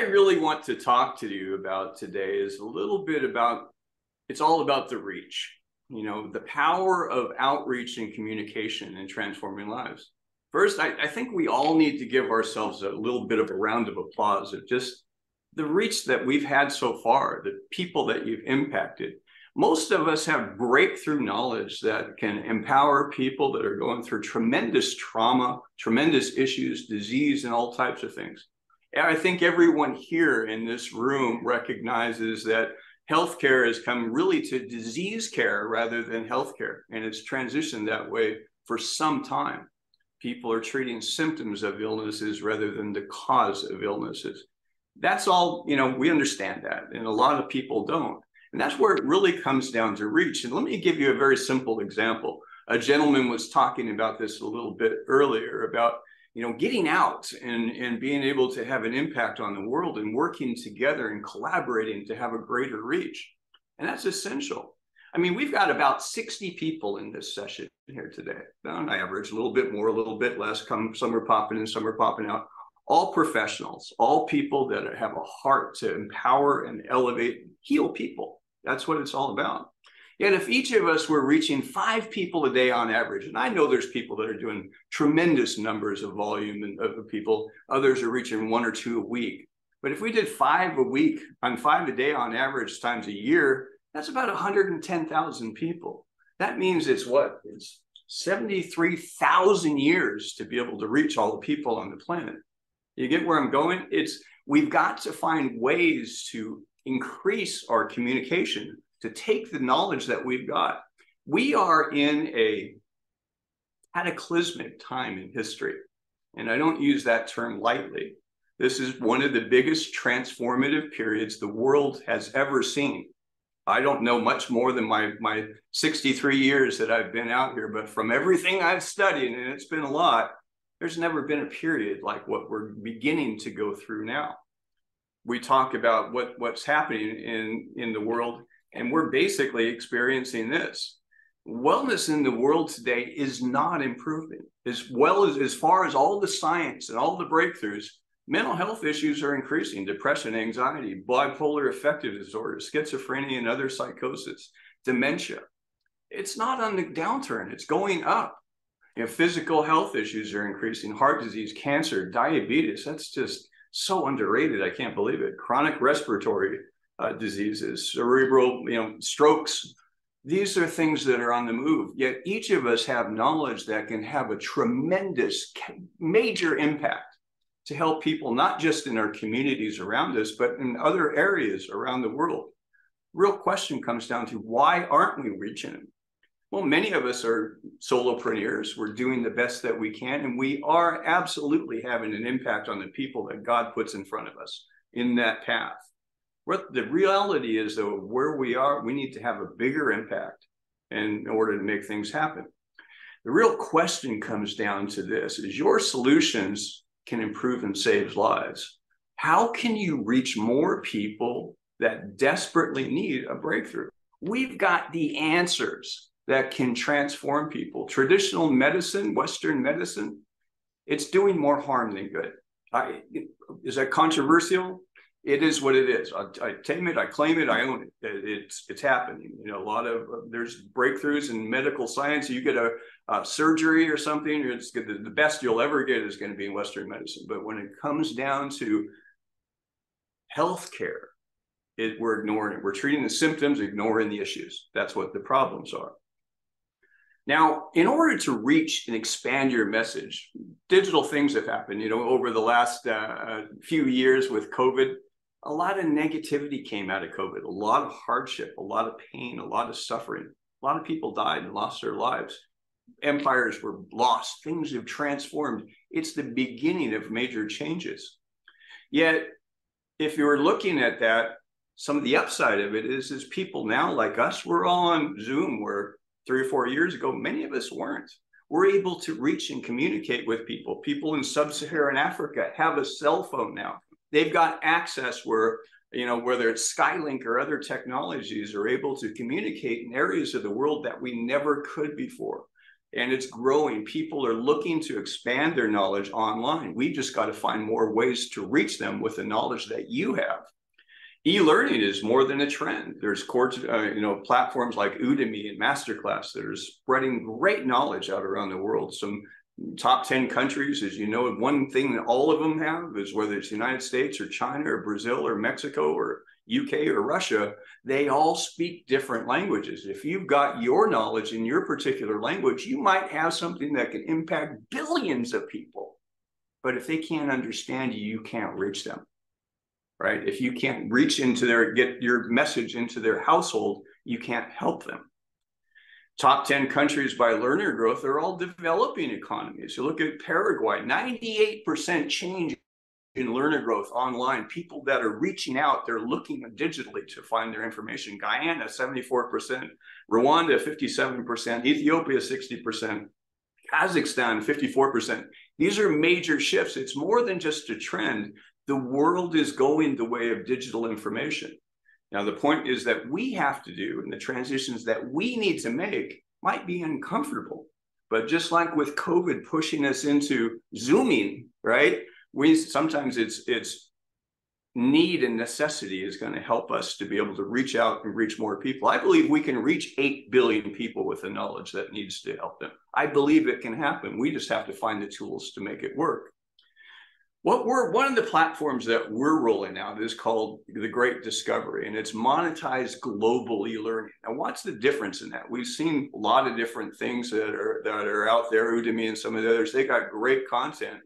I really want to talk to you about today is a little bit about it's all about the reach, you know, the power of outreach and communication and transforming lives. First, I, I think we all need to give ourselves a little bit of a round of applause of just the reach that we've had so far, the people that you've impacted. Most of us have breakthrough knowledge that can empower people that are going through tremendous trauma, tremendous issues, disease, and all types of things. I think everyone here in this room recognizes that healthcare has come really to disease care rather than healthcare, and it's transitioned that way for some time. People are treating symptoms of illnesses rather than the cause of illnesses. That's all, you know, we understand that, and a lot of people don't. And that's where it really comes down to reach. And let me give you a very simple example. A gentleman was talking about this a little bit earlier about you know, getting out and, and being able to have an impact on the world and working together and collaborating to have a greater reach. And that's essential. I mean, we've got about 60 people in this session here today. On average, a little bit more, a little bit less. Come, some are popping in, some are popping out. All professionals, all people that have a heart to empower and elevate, heal people. That's what it's all about. Yet if each of us were reaching five people a day on average, and I know there's people that are doing tremendous numbers of volume and of people, others are reaching one or two a week. But if we did five a week on five a day on average times a year, that's about 110,000 people. That means it's what? It's 73,000 years to be able to reach all the people on the planet. You get where I'm going? It's we've got to find ways to increase our communication to take the knowledge that we've got. We are in a cataclysmic time in history. And I don't use that term lightly. This is one of the biggest transformative periods the world has ever seen. I don't know much more than my, my 63 years that I've been out here, but from everything I've studied, and it's been a lot, there's never been a period like what we're beginning to go through now. We talk about what, what's happening in, in the world and we're basically experiencing this. Wellness in the world today is not improving. As well as as far as all the science and all the breakthroughs, mental health issues are increasing depression, anxiety, bipolar affective disorder, schizophrenia, and other psychosis, dementia. It's not on the downturn, it's going up. You know, physical health issues are increasing, heart disease, cancer, diabetes. That's just so underrated. I can't believe it. Chronic respiratory uh, diseases, cerebral, you know, strokes. These are things that are on the move. Yet each of us have knowledge that can have a tremendous, major impact to help people, not just in our communities around us, but in other areas around the world. Real question comes down to why aren't we reaching them? Well, many of us are solopreneurs. We're doing the best that we can, and we are absolutely having an impact on the people that God puts in front of us in that path the reality is though where we are we need to have a bigger impact in order to make things happen. The real question comes down to this is your solutions can improve and save lives. How can you reach more people that desperately need a breakthrough? We've got the answers that can transform people. Traditional medicine western medicine it's doing more harm than good. I, is that controversial it is what it is. I, I claim it, I claim it, I own it. It's it's happening. You know, a lot of uh, there's breakthroughs in medical science. You get a, a surgery or something, it's the, the best you'll ever get is going to be in Western medicine. But when it comes down to healthcare, it, we're ignoring it. We're treating the symptoms, ignoring the issues. That's what the problems are. Now, in order to reach and expand your message, digital things have happened. You know, over the last uh, uh few years with COVID, a lot of negativity came out of COVID, a lot of hardship, a lot of pain, a lot of suffering. A lot of people died and lost their lives. Empires were lost, things have transformed. It's the beginning of major changes. Yet, if you're looking at that, some of the upside of it is, is people now like us, we're all on Zoom where three or four years ago, many of us weren't. We're able to reach and communicate with people. People in sub-Saharan Africa have a cell phone now they've got access where you know whether it's Starlink or other technologies are able to communicate in areas of the world that we never could before and it's growing. People are looking to expand their knowledge online. We just got to find more ways to reach them with the knowledge that you have. E-learning is more than a trend. There's course, uh, you know, platforms like Udemy and Masterclass that are spreading great knowledge out around the world. Some top 10 countries, as you know, one thing that all of them have is whether it's the United States or China or Brazil or Mexico or UK or Russia, they all speak different languages. If you've got your knowledge in your particular language, you might have something that can impact billions of people. But if they can't understand you, you can't reach them. Right? If you can't reach into their get your message into their household, you can't help them. Top 10 countries by learner growth are all developing economies. You look at Paraguay, 98% change in learner growth online, people that are reaching out, they're looking digitally to find their information. Guyana, 74%, Rwanda, 57%, Ethiopia, 60%, Kazakhstan, 54%. These are major shifts. It's more than just a trend. The world is going the way of digital information. Now, the point is that we have to do, and the transitions that we need to make might be uncomfortable. But just like with COVID pushing us into Zooming, right? we sometimes it's it's need and necessity is going to help us to be able to reach out and reach more people. I believe we can reach 8 billion people with the knowledge that needs to help them. I believe it can happen. We just have to find the tools to make it work. What we're one of the platforms that we're rolling out is called the Great Discovery, and it's monetized global e-learning. Now, what's the difference in that? We've seen a lot of different things that are that are out there, Udemy and some of the others. They got great content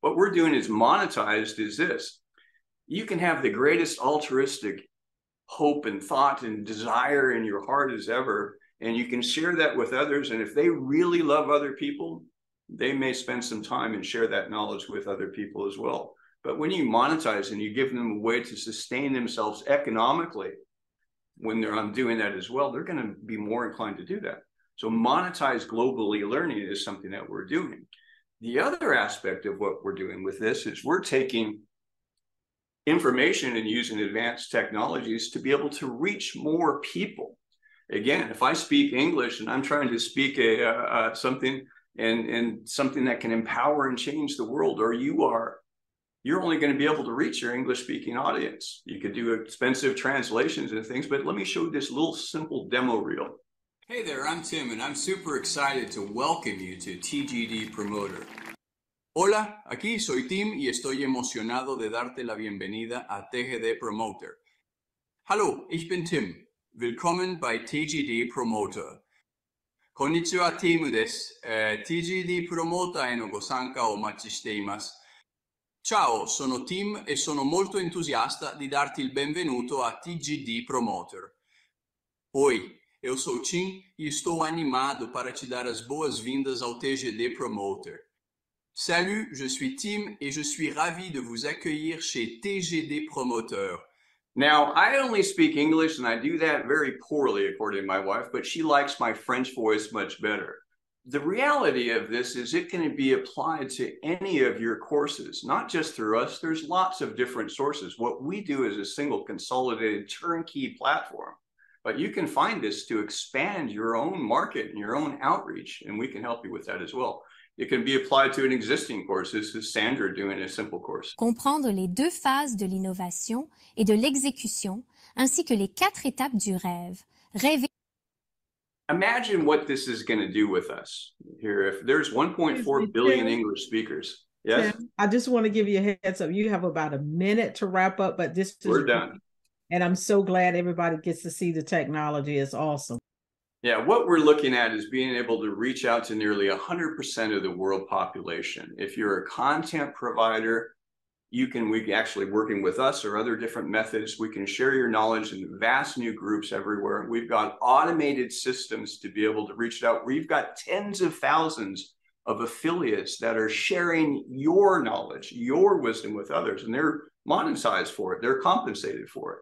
what we're doing is monetized is this. You can have the greatest altruistic hope and thought and desire in your heart as ever, and you can share that with others. And if they really love other people, they may spend some time and share that knowledge with other people as well. But when you monetize and you give them a way to sustain themselves economically, when they're on doing that as well, they're going to be more inclined to do that. So monetize globally learning is something that we're doing. The other aspect of what we're doing with this is we're taking information and using advanced technologies to be able to reach more people. Again, if I speak English and I'm trying to speak a, uh, something and, and something that can empower and change the world, or you are, you're only going to be able to reach your English speaking audience. You could do expensive translations and things, but let me show you this little simple demo reel. Hey there, I'm Tim, and I'm super excited to welcome you to TGD Promoter. Hola, aquí soy Tim y estoy emocionado de darte la bienvenida a TGD Promoter. Hallo, ich bin Tim. Willkommen bei TGD Promoter. こんにちは、ティームです、えー、TGD sou o Tim e sono molto entusiasta di o bem-vindo a TGD Promoter. Oi, eu sou Tim e estou animado para te dar as boas-vindas ao TGD Promoter. Salut, je suis Tim et je suis ravi de vous accueillir chez TGD Promoter. Now, I only speak English and I do that very poorly, according to my wife, but she likes my French voice much better. The reality of this is it can be applied to any of your courses, not just through us. There's lots of different sources. What we do is a single consolidated turnkey platform. But you can find this to expand your own market and your own outreach, and we can help you with that as well. It can be applied to an existing course. This is Sandra doing a simple course. Comprendre les deux phases de l'innovation et de l'exécution, ainsi que les quatre étapes du rêve. Rêver. Imagine what this is going to do with us here. If there's 1.4 billion English speakers. Yes. I just want to give you a heads up. You have about a minute to wrap up, but this is we're done. And I'm so glad everybody gets to see the technology. It's awesome. Yeah, what we're looking at is being able to reach out to nearly 100% of the world population. If you're a content provider, you can we actually working with us or other different methods we can share your knowledge in vast new groups everywhere. We've got automated systems to be able to reach out. We've got tens of thousands of affiliates that are sharing your knowledge your wisdom with others and they're monetized for it they're compensated for it.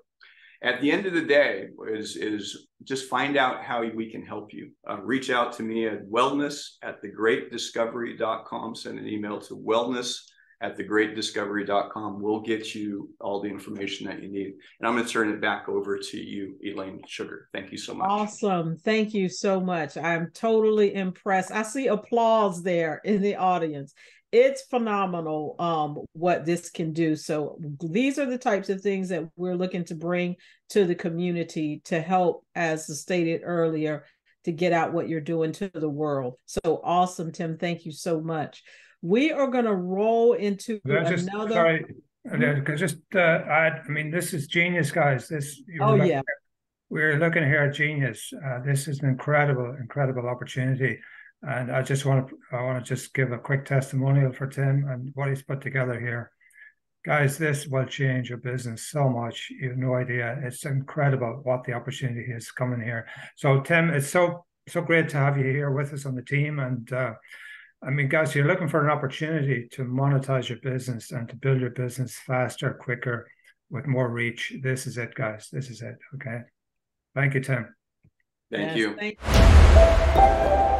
At the end of the day is is just find out how we can help you uh, reach out to me at wellness at thegreatdiscovery.com send an email to wellness at thegreatdiscovery.com will get you all the information that you need. And I'm going to turn it back over to you, Elaine Sugar. Thank you so much. Awesome. Thank you so much. I'm totally impressed. I see applause there in the audience. It's phenomenal um, what this can do. So, these are the types of things that we're looking to bring to the community to help, as stated earlier, to get out what you're doing to the world. So awesome, Tim. Thank you so much. We are going to roll into just, another. Sorry, because just uh, I, I mean, this is genius, guys. This. Oh yeah. we're looking here at genius. Uh, this is an incredible, incredible opportunity, and I just want to, I want to just give a quick testimonial for Tim and what he's put together here. Guys, this will change your business so much. You have no idea. It's incredible what the opportunity is coming here. So, Tim, it's so so great to have you here with us on the team, and uh, I mean, guys, you're looking for an opportunity to monetize your business and to build your business faster, quicker, with more reach. This is it, guys. This is it. Okay. Thank you, Tim. Thank yes, you. Thank you.